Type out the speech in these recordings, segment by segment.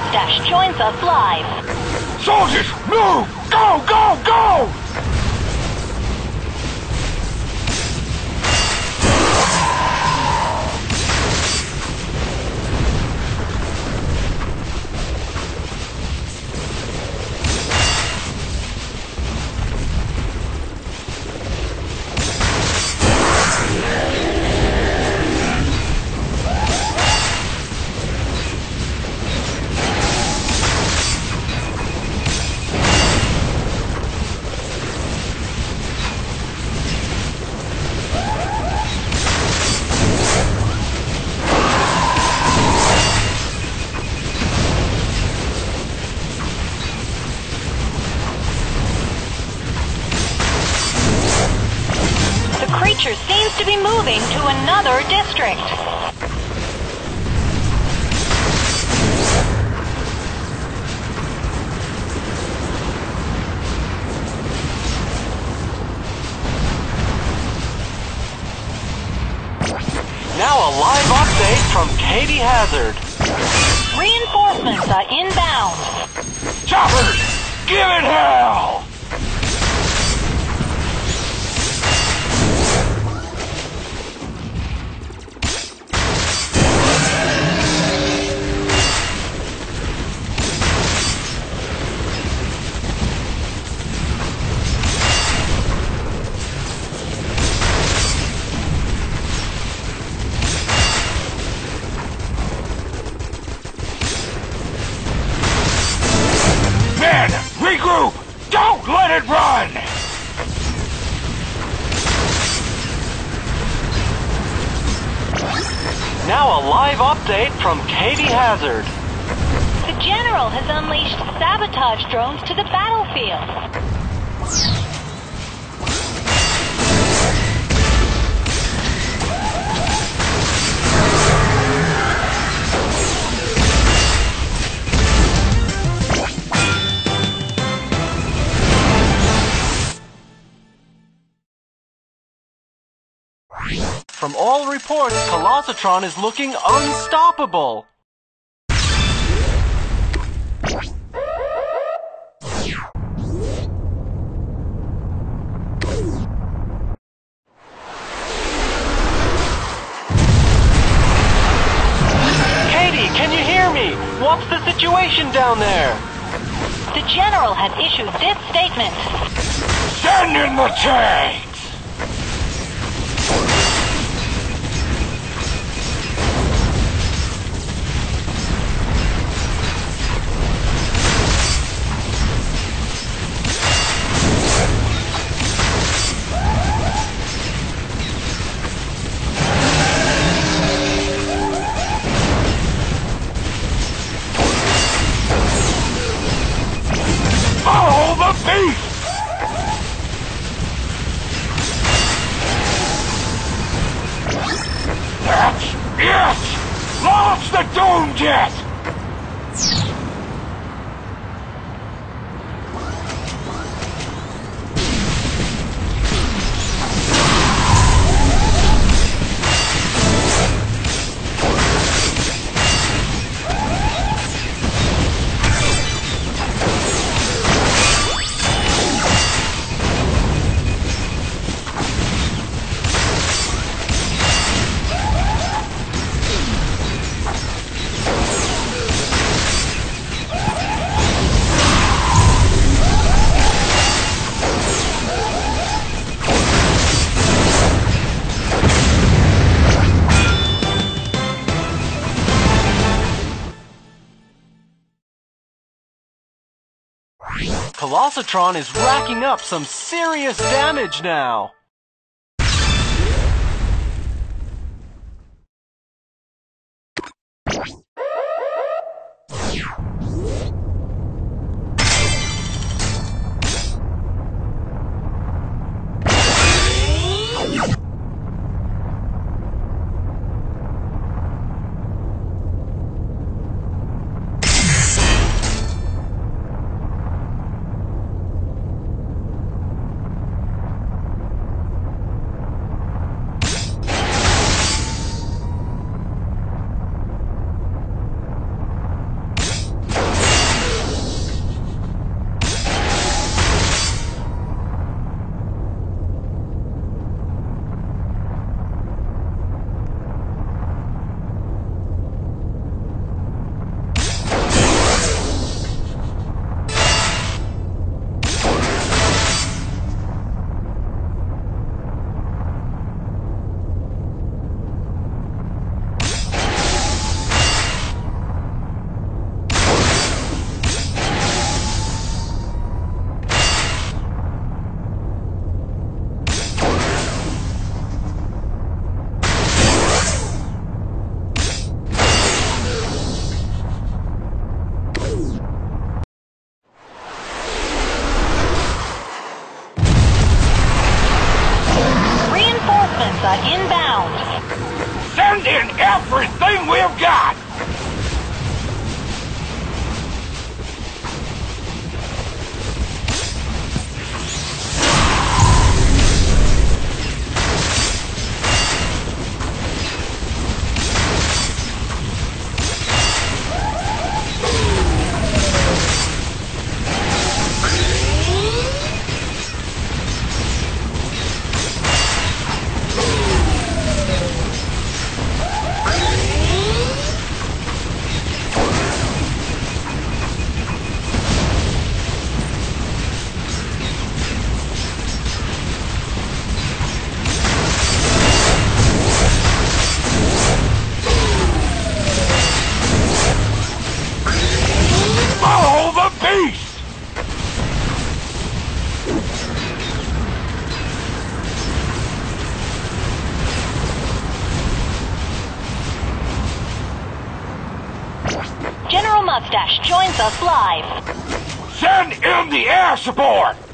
Mustache joins us live. Soldiers, move! Go, go, go! Creature seems to be moving to another district. Now a live update from Katie Hazard. Reinforcements are inbound. Choppers, give it hell! Now a live update from Katie Hazard. The General has unleashed sabotage drones to the battlefield. From all reports, Colossatron is looking unstoppable. Katie, can you hear me? What's the situation down there? The General has issued this statement. Send in the tanks! Colossatron is racking up some serious damage now. shipments inbound. Send in everything we've got! Us live. Send in the air support!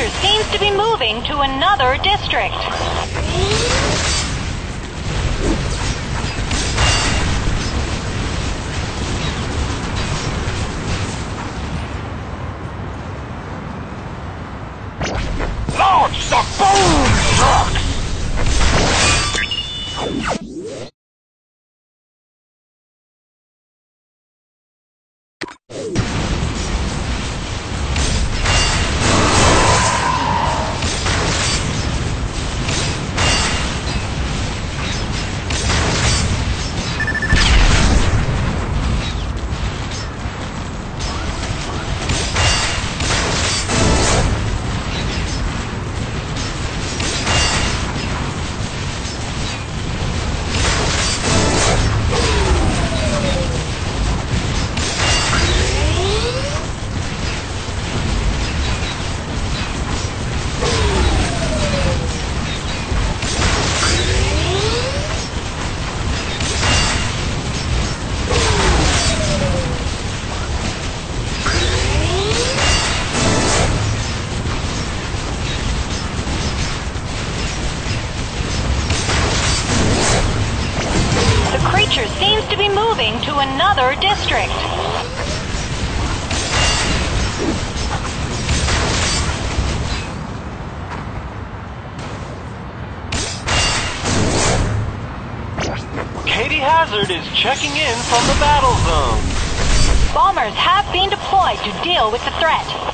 Seems to be moving to another district. Launch the Hazard is checking in from the battle zone. Bombers have been deployed to deal with the threat.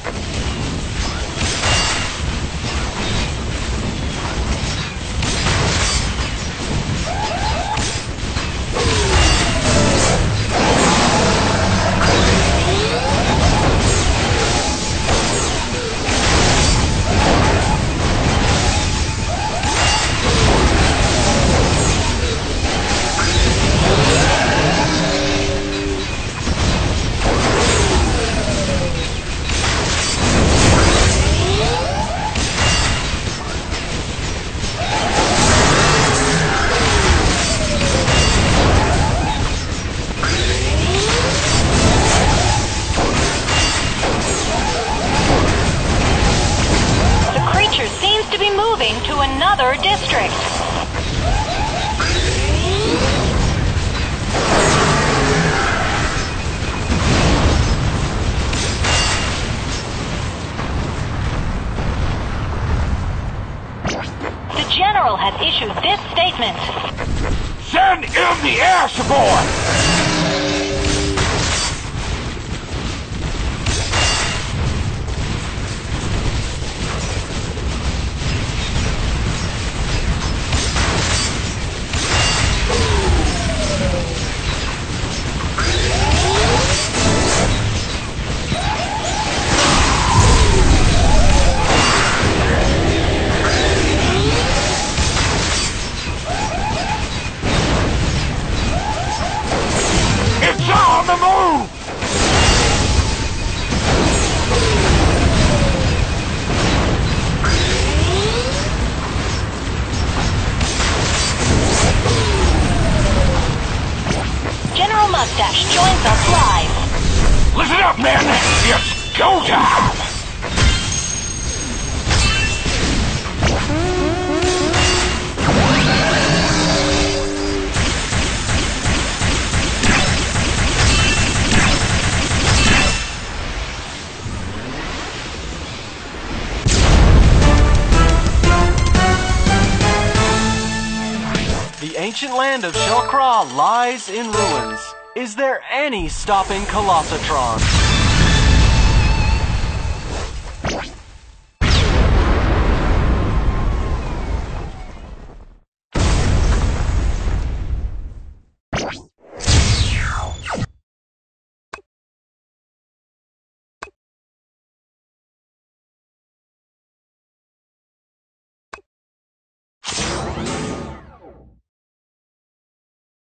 General has issued this statement. Send in the air support! Up, men! It's go time! The ancient land of Shelkra lies in ruins. Is there any stopping Colossatron?